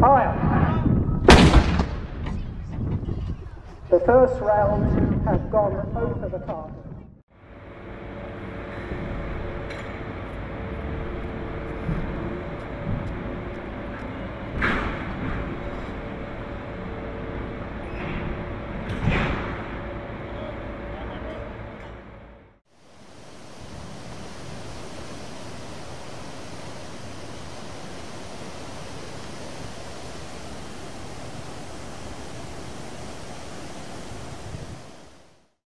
Fire! The first round has gone over the target.